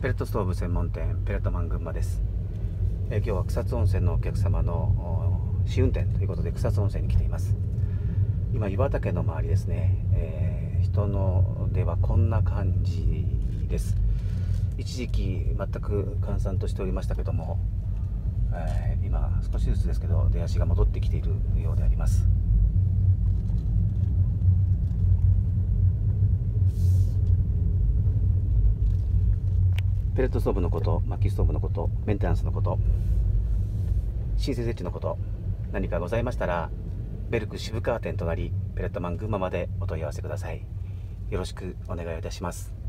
ペレットストーブ専門店ペレットマン群馬です、え、今日は草津温泉のお客様の試運転ということで草津温泉に来ています。今岩手県の周りですね、えー、人の出はこんな感じです。一時期全く閑散としておりましたけども、えー、今少しずつですけど出足が戻ってきているようであります。ペレットストーブのこと、薪ストーブのこと、メンテナンスのこと、申請設置のこと、何かございましたら、ベルク渋川店となり、ペレットマン群馬までお問い合わせください。よろしくお願いいたします。